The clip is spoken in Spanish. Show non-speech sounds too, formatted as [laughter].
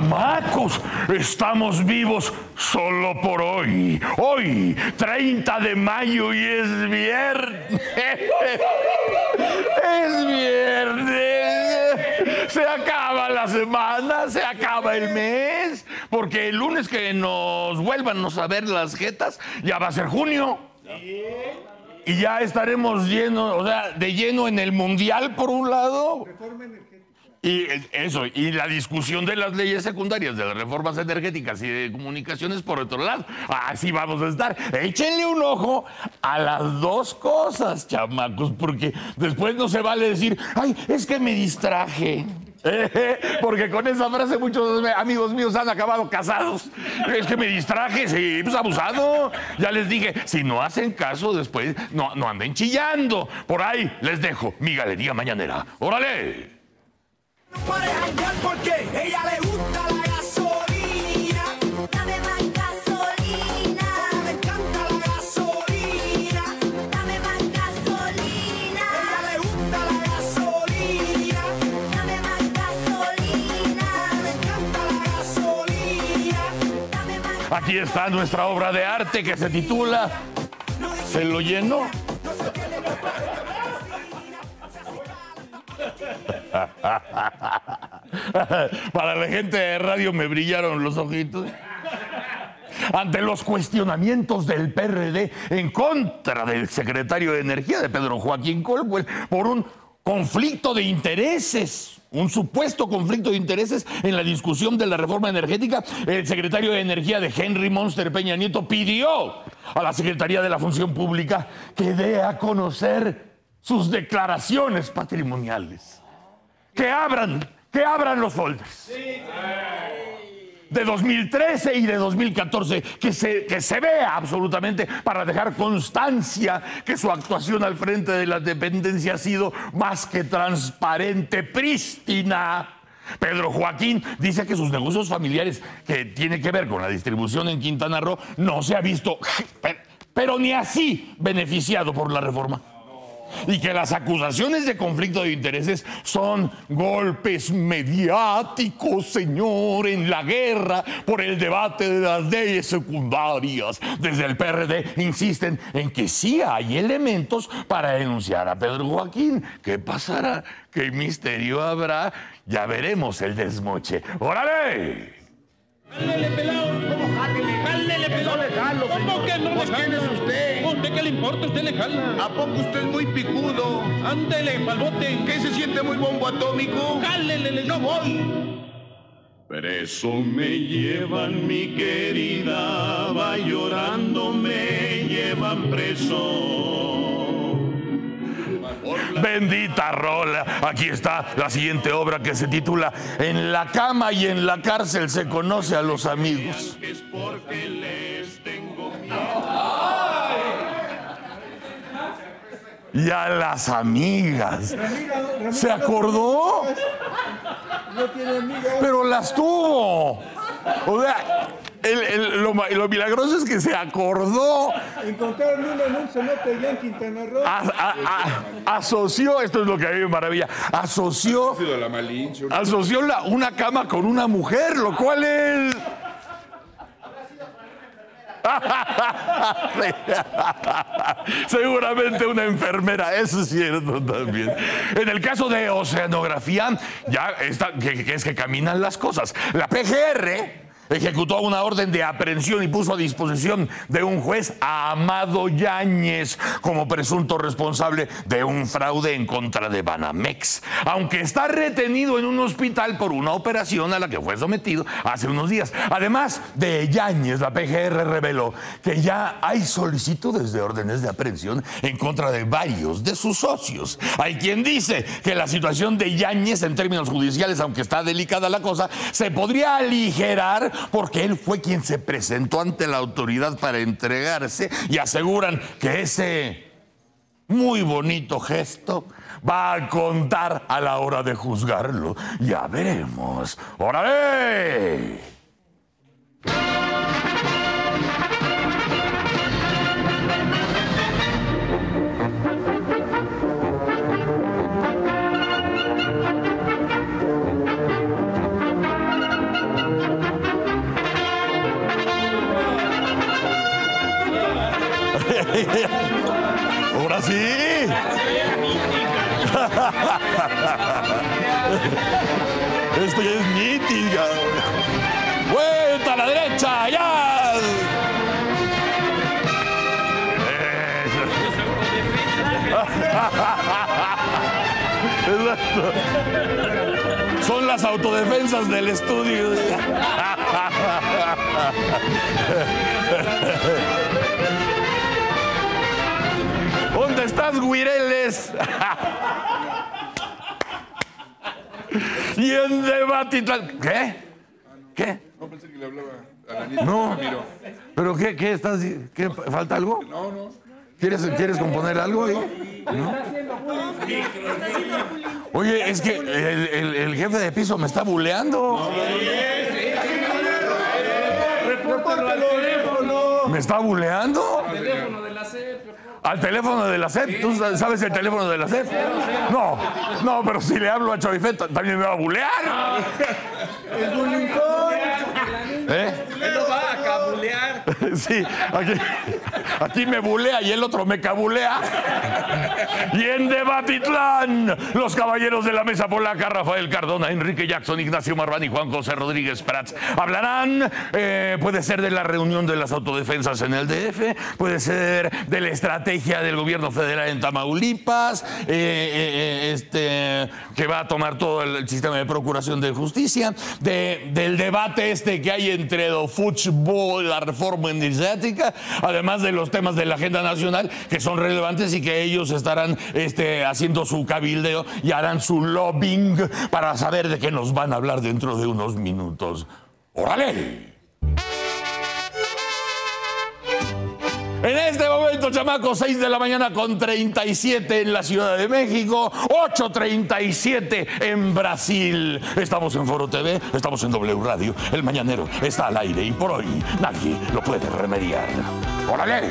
Chamacos, estamos vivos solo por hoy. Hoy, 30 de mayo y es viernes. [laughs] Es viernes. Se acaba la semana, se acaba el mes, porque el lunes que nos vuelvan a ver las jetas, ya va a ser junio. Y ya estaremos llenos, o sea, de lleno en el mundial por un lado. Y eso, y la discusión de las leyes secundarias, de las reformas energéticas y de comunicaciones por otro lado. Así vamos a estar. Échenle un ojo a las dos cosas, chamacos, porque después no se vale decir, ay, es que me distraje. [laughs] Porque con esa frase muchos amigos míos han acabado casados. Es que me distraje, sí, pues abusado. Ya les dije, si no hacen caso después, no, no anden chillando. Por ahí les dejo mi galería mañanera. ¡Órale! No puedes janguear porque ella le gusta la gasolina. Dame más gasolina. Me encanta la gasolina. Dame más gasolina. Ella le gusta la gasolina. Dame más gasolina. Me encanta la gasolina. Dame más Aquí está nuestra obra de arte que se titula ¿Se lo llenó? [laughs] Para la gente de radio me brillaron los ojitos. Ante los cuestionamientos del PRD en contra del secretario de Energía de Pedro Joaquín Colwell por un conflicto de intereses, un supuesto conflicto de intereses en la discusión de la reforma energética, el secretario de Energía de Henry Monster Peña Nieto pidió a la Secretaría de la Función Pública que dé a conocer sus declaraciones patrimoniales. Que abran, que abran los folders. De 2013 y de 2014, que se, que se vea absolutamente para dejar constancia que su actuación al frente de la dependencia ha sido más que transparente, prístina. Pedro Joaquín dice que sus negocios familiares, que tiene que ver con la distribución en Quintana Roo, no se ha visto, pero ni así beneficiado por la reforma y que las acusaciones de conflicto de intereses son golpes mediáticos, señor, en la guerra por el debate de las leyes secundarias. Desde el PRD insisten en que sí hay elementos para denunciar a Pedro Joaquín. ¿Qué pasará? ¿Qué misterio habrá? Ya veremos el desmoche. ¡Órale! ¡Jálele, pelado! ¿Cómo jálele? ¡Jálele, pelado! No le jalo, ¿Cómo que no ¿Quién es usted? ¿Usted qué le importa? Usted le jala. ¿A poco usted es muy picudo? Ándele, palbote. ¿Qué se siente muy bombo atómico? ¡Jálele! ¡No voy! Preso me llevan, mi querida, va llorando, me llevan preso. Bendita rola. Aquí está la siguiente obra que se titula En la cama y en la cárcel se conoce a los amigos. Y a las amigas. ¿Se acordó? Pero las tuvo. O sea, lo, milagroso es que se acordó. Encontraron uno en un cenote allá en Quintana Roo. asoció, esto es lo que a mí me maravilla, asoció. asoció una cama con una mujer, lo cual es. [laughs] Seguramente una enfermera, eso es cierto también. En el caso de oceanografía, ya está, es que caminan las cosas. La PGR ejecutó una orden de aprehensión y puso a disposición de un juez a Amado Yáñez como presunto responsable de un fraude en contra de Banamex, aunque está retenido en un hospital por una operación a la que fue sometido hace unos días. Además de Yáñez, la PGR reveló que ya hay solicitudes de órdenes de aprehensión en contra de varios de sus socios. Hay quien dice que la situación de Yáñez en términos judiciales, aunque está delicada la cosa, se podría aligerar porque él fue quien se presentó ante la autoridad para entregarse y aseguran que ese muy bonito gesto va a contar a la hora de juzgarlo. Ya veremos. ¡Órale! [laughs] Esto ya es nítido. Vuelta a la derecha, ya. [laughs] Exacto. Son las autodefensas del estudio. [laughs] ¿Dónde estás, Guireles? Y en Debatitlán. ¿Qué? ¿Qué? No pensé que le hablaba a la niña. No. Miro. ¿Pero qué, qué estás? ¿Qué, ¿Falta algo? No, no. ¿Quieres, ¿Quieres componer algo ahí? ¿No? Oye, es que el, el- el jefe de piso me está buleando. Repórtalo al teléfono. ¿Me está buleando? Teléfono de la SEP. ¿Al teléfono de la SEP? ¿Tú sabes el teléfono de la SEP? No, no, pero si le hablo a Chavifet también me va a bulear. El bulincón. ¿Eh? Sí, aquí, me bulea y el otro me cabulea. Y en Debatitlán, los caballeros de la mesa polaca, Rafael Cardona, Enrique Jackson, Ignacio Marván y Juan José Rodríguez Prats, hablarán, eh, puede ser de la reunión de las autodefensas en el DF, puede ser de la estrategia del gobierno federal en Tamaulipas, eh, eh, este, que va a tomar todo el sistema de procuración de justicia, de- del debate este que hay entre el fútbol, la reforma además de los temas de la agenda nacional que son relevantes y que ellos estarán este, haciendo su cabildeo y harán su lobbying para saber de qué nos van a hablar dentro de unos minutos. ¡Órale! En este momento, chamaco, 6 de la mañana con 37 en la Ciudad de México, 8.37 en Brasil. Estamos en Foro TV, estamos en W Radio. El Mañanero está al aire y por hoy nadie lo puede remediar. ¡Órale!